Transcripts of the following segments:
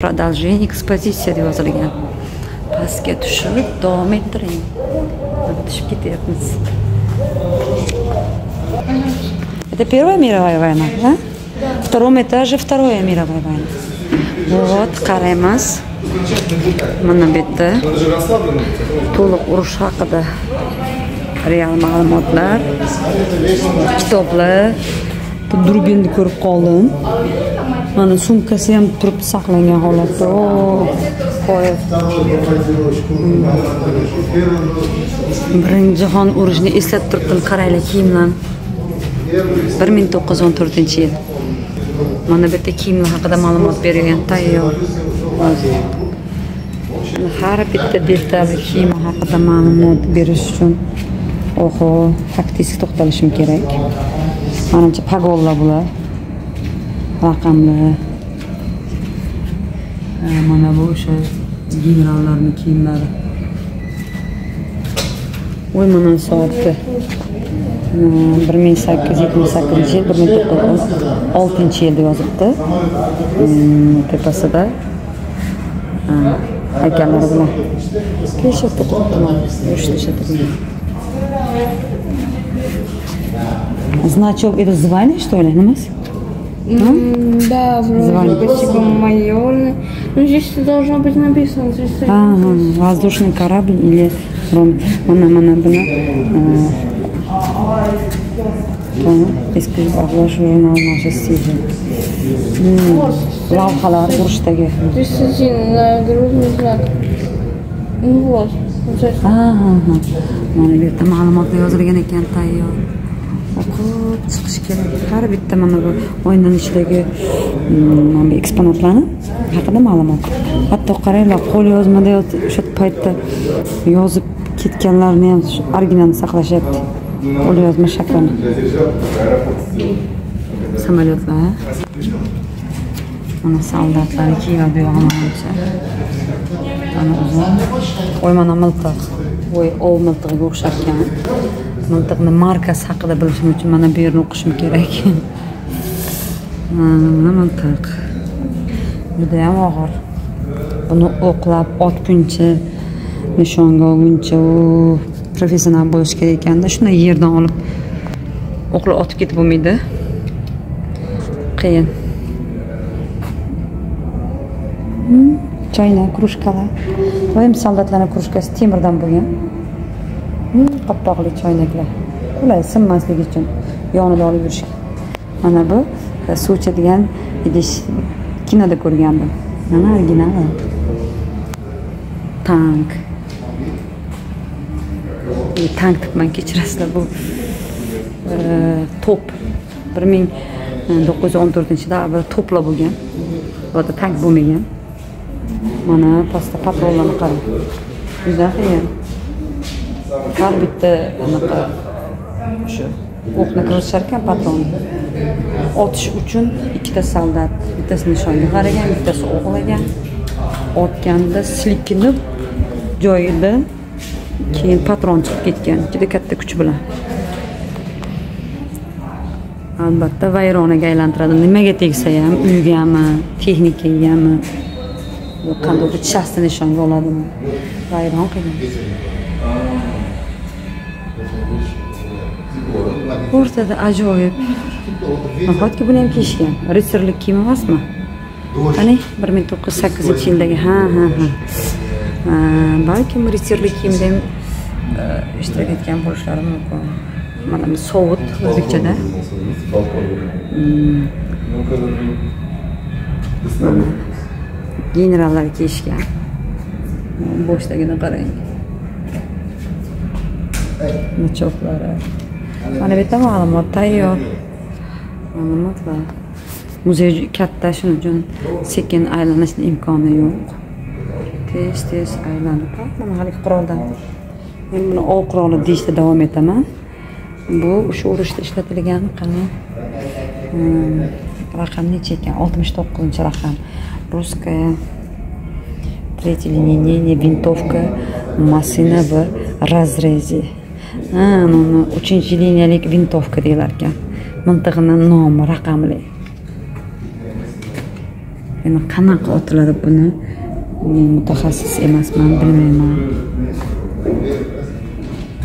продолжение экспозиция yozilgan pastga tushib davom ettiring tushib ketyapmiz это первая мировая война да? втором этаже вторая мировая война. Вот qaraymiz mana bu yerda to'liq urush haqida real ma'lumotlar kitoblar bu durbinni ko'rib qoldim. Mana sumkasi ham turibdi saqlangan holatda. O hmm. birinchi jahon urushini eslatib turibdim qaranglar kiyimlarni bir ming to'qqiz yuz o'n to'rtinchi yil. Mana bu yerda kiyimlar haqida ma'lumot berilgan tayyor. Har bitta detalli kiyim haqida ma'lumot berish uchun oho faktisk to'xtalishim kerak. Manimcha pagollar bular raqamlar mana bu o'sha generallarni kiyimlari voy mana soati bir ming sakkiz yuz yetmish sakkizinchi yil bir ming to'qqiz yuz oltinchi yil deb yozibdi tepasida haykallar bilan peshobda turibdi mana urushda Значок, это звание, что ли, Намаз? Ну? Да, вроде бы типа майор. Ну, здесь должно быть написано. Ага, воздушный корабль или ром. Она, она, она. eski bog'lar shu jurnalni sizga Ну urushdagi mana bu yerda ma'lumotlar yozilgan ekan tayyor O'qib chiqish kerak. Har bitta mana bu oynaning ichidagi mm, mana bu eksponatlarni haqida ma'lumot. Hatto qaranglar, qo'lyozmada o'sha paytda yozib ketganlarni ham shu originalni saqlashyapti. qo'lyozma shaklini. Samolyotlar. Mana soldatlar kiyadi bu yog'i. Mana uzun. Voy mana miltiq. Voy ov miltig'iga o'xshar ekan. Miltiqni markasi haqida bilishim uchun mana bu yerni o'qishim kerak. Mana miltiq. Juda ham og'ir. Buni o'qlab otguncha, nishonga olguncha u professional bo'lish kerak ekanda, shunday yerdan olib o'qlab otib ketib bo'lmaydi. Qiyin. Hmm, choynak krujkalar doim soldatlarni krujkasi temirdan bo'lgan Hmm, qopqoqli choynaklar. Qulay sinmasligi uchun yonida olib yurish mana bu e, suv ichadigan idish kinoda ko'rgandim. Mana originali. Tank. E, tank debman kechirasizlar bu e, to'p. Bir ming to'qqiz yuz o'n to'rtinchi yilda bir to'plar bo'lgan. Bu yerda tank bo'lmagan. Mana pastda patronlarni qarang. Juda qiyin har bitta anaqa o'sha o'qni kiritishar ekan patronni otish uchun ikkita soldat bittasi nishonga qaragan bittasi o'g'lagan. Otganda silkinib joyida keyin patron chiqib ketgan. Juda katta kuch bilan. Albatta vayronaga aylantiradi. Nimaga tegsa ham uygami texnikagami qandaydir shaxsni nishonga oladimi? Vayron qilgan. O'rtada ajoyib. Nahotki buni ham kiyishgan ritsarlik kiyim emasmi? Qani bir ming to'qqiz yuz sakkizinchi yildagi ha ha ha. Balkim ritsarlik kiyimda ham e, ishtirok etgan bo'lishlari mumkin. Mana bu sovut o'zbekchada. Hmm. Generallar kiyishgan boshidagini qarang. Nachoklari mana bu yerda ma'lumot tayyor ma'lumotlar muzey katta shuning uchun sekin aylanishni imkoni yo'q tez tez aylanib Ha, mana haligi quroldan men buni ov quroli deyishda davom etaman bu o'sha urushda ishlatilgan qani Hmm, raqam necha ekan oltmish to'qqizinchi raqam русская третье линейная винтовка masina в разрезе ha mana uchinchi liniyalik vintovka deyilar ekan miltig'ini nomi raqamli. Endi qanaqa otiladi buni? Men mutaxassis emasman bilmayman.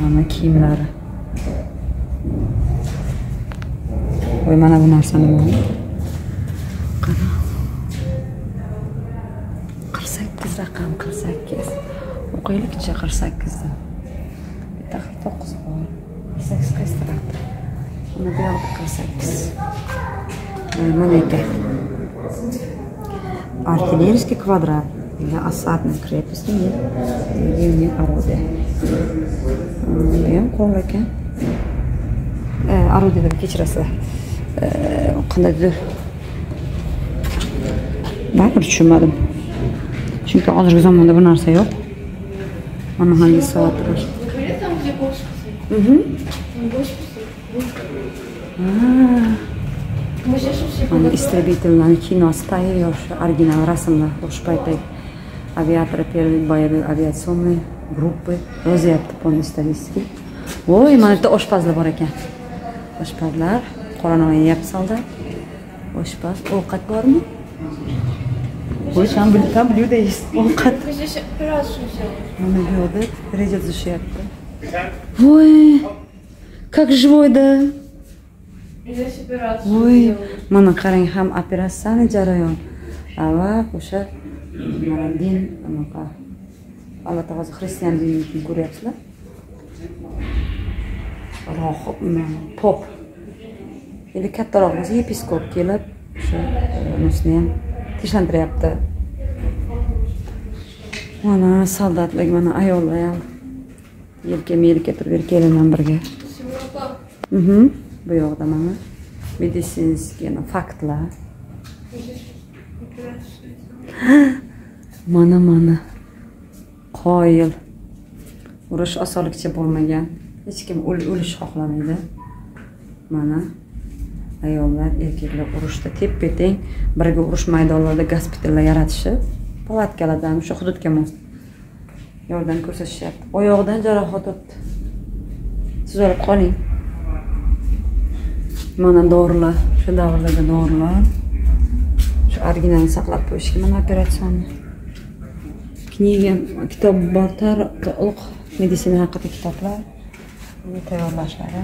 Mana kiyimlari. Voy mana bu narsa nima? Qara qirq sakkiz raqam qirq sakkiz o'qiylikchi qirq sakkiz bitta qirq to'qqiz bor qirq sakkiz qaysi tarafda mana bu yoqda qirq sakkiz mana ekan артиллерийский квадрат или осадной крепости нет древней орудия bu ham qo'l ekan орудие deb kechirasizlar qandaydir baribir tushunmadim chunki hozirgi zamonda bu narsa yo'q mana hangi soatlar Говорит там, где Mana истребительlarni kinosi tayyor shu original rasmlar o'sha paytdagi aviaторы первой боевой aviaционной группы yozyapti по-исторически voy mana bitta oshpazlar bor ekan oshpazlar qora non yeyapti soldat oshpaz ovqat bormi voy там блю- там блюдо есть ovqat Мы здесь операцию сделали. mana bu yoqda reja tuzishyapti voy как живой да voy mana qarang ham operatsiyani jarayon va o'sha mana din anaqa albatta hozir xristian dinini ko'ryapsizlar rohib pop endi kattaroq bo'lsa yepiskop kelib o'sha unisini ham tinchlantiryapti mana soldatlar mana ayollar ham yelka turib kelin bilan birga. Mhm. Bu yoqda mana. Meditsinskiy faktlar. Mana mana. Qoyil. Urush osonlikcha bo'lmagan. Hech kim o'lish xohlamaydi. Mana. Ayollar erkaklar urushda teppa teng birga urush maydonlarida gospitallar yaratishib palatkalardan o'sha hududga mos yordam ko'rsatishyapti oyog'idan jarohat olibdi siz olib qoling. Mana dorilar o'sha davrdagi dorilar shu originalni saqlab qo'yishga mana operatsionni kniga kitob bor tariq meditsina haqida kitoblar. Tayyorlashlari.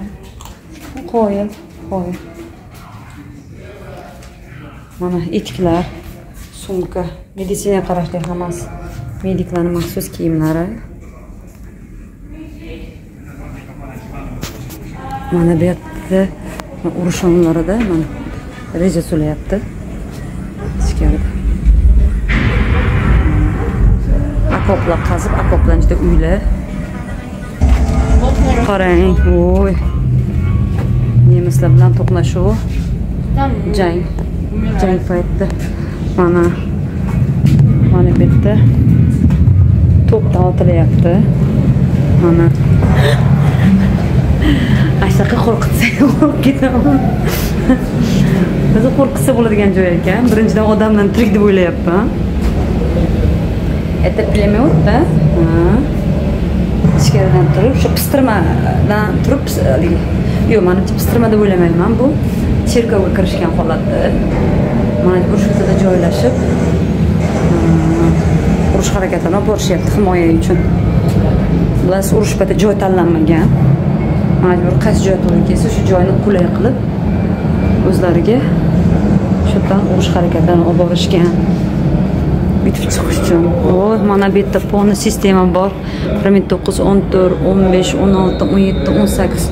Qoyil qoyil. Mana etiklar sumka meditsinaga qarashli hammasi mediklarni maxsus kiyimlari. Mana bu yerda urush onlarida mana reja so'layapti. Ichkarida. Hmm. Okoplar qazib okoplarni ichida uylar. Qarang voy nemislar bilan to'qnashuv. Jang. Jang payti mana mana bu yerda to'pdan otilyapti mana. Ashaqa qo'rqitsa qo'rqib ketaman o'zi qo'rqitsa bo'ladigan joy ekan. Birinchidan odamdan tirik deb o'ylayapman это пулемет-da ichkaridan turib shu pistirmadan turib yo'q manimcha pistirma deb o'ylamayman. Bu cherkovga kirishgan holatda. Mana bu shuntada joylashib urush harakatini olib borishyapti himoya uchun. Bilasiz urush payti joy tanlanmagan majbur qaysi joy to'g'ri kelsa shu joyni qulay qilib o'zlariga shu yerdan urush harakatlarini olib borishgan bitib chiqish uchun. Voy mana bu yerda polni sistema bor. bir ming to'qqiz yuz o'n to'rt o'n besh o'n olti o'n yetti o'n sakkiz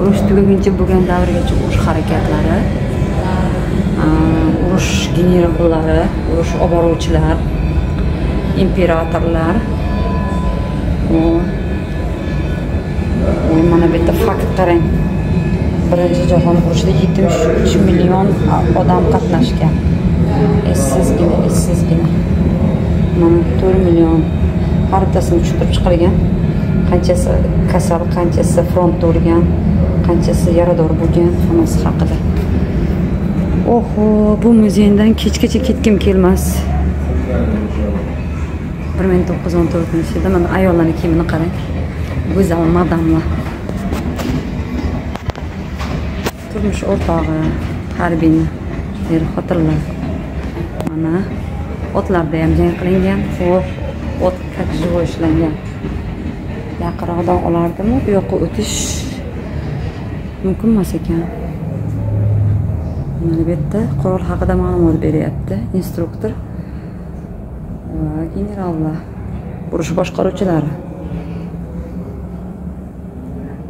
urush tugaguncha bo'lgan davrgacha urush harakatlari urush generallari urush olib boruvchilar imperatorlar. Voy. Mana bu yerda fakt qarang birinchi jahon urushida yetmish uch million odam qatnashgan essizgina essizgina mana to'rt million har bittasini tushuntirib chiqargan qanchasi kasal qanchasi frontda o'lgan qanchasi yarador bo'lgan hammasi haqida oho bu muzeydan kechgacha ketgim kelmas bir ming to'qqiz yuz o'n to'rtinchi yilda mana ayollarni kiyimini qarang go'zal madamlar turmush o'rtog'i harbiyni er xotinlar. Mana otlarda ham jang qilingan ho'p ot как живой ishlangan. Yaqinroqdan olardimi bu yoqqa o'tish mumkin emas ekan. Mana bu yerda qurol haqida ma'lumot beryapti instruktor va generallar urush boshqaruvchilari.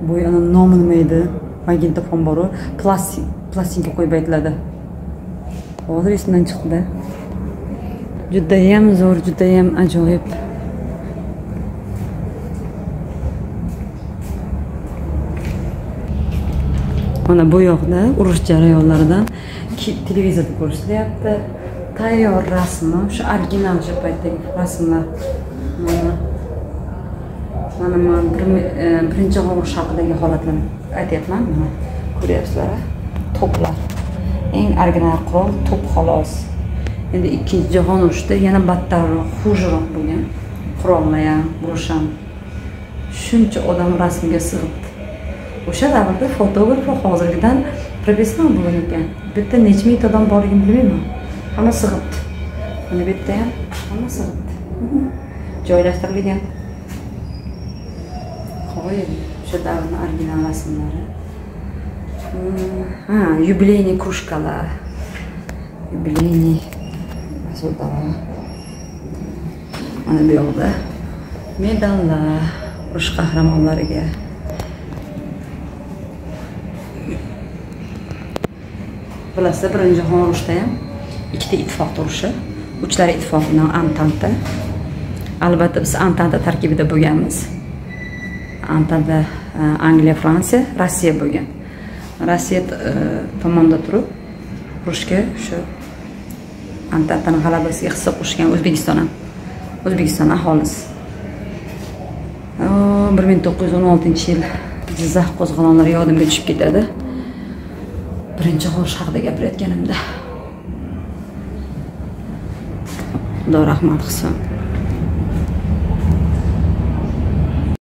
Bu yana nomi nima edi? Magnitofon boru plastik plastinka qo'yib aytiladi hozir esimdan chiqdi. Judayam zo'r judayam ajoyib. Mana bu yoqda urush jarayonlaridan televizorda ko'rsatilyapti tayyor rasmi o'sha original o'sha paytdagi rasmlar. Mana man bir e, birinchi jahon urushi haqidagi holatlarni aytyapman. Mana ko'ryapsizlar to'plar. Eng original qurol to'p xolos. Endi ikkinchi jahon urushida yana battarroq hujroq bo'lgan qurollar ham urush ham. Shuncha odam rasmga sig'ibdi o'sha davrda fotograflar hozirgidan professional bo'lgan ekan. Bu yerda necha mingta odam borligini bilmayman. Hamma sig'ibdi. Mana bu yerda ham hamma sig'ibdi. Joylashtirilgan. Qoyil o'sha davrni original rasmlari ha yubileyniy krужкалар yubileyniy посудаlar mana bu yoqda medallar urush qahramonlariga bilasizlar birinchi jahon urushida ham ikkita ittifoq turishi uchlar ittifoqidan antanta albatta biz antanta tarkibida bo'lganmiz antanta e, angliya fransiya rossiya bo'lgan. Rossiya e, tomonda turib urushga shu antantani g'alabasiga hissa qo'shgan o'zbekiston ham. O'zbekiston aholisi. Bir ming to'qqiz yuz o'n oltinchi yil jizzax qo'zg'olonlari yodimga tushib ketadi. Birinchi urush haqida gapirayotganimda. Xudo rahmat qilsin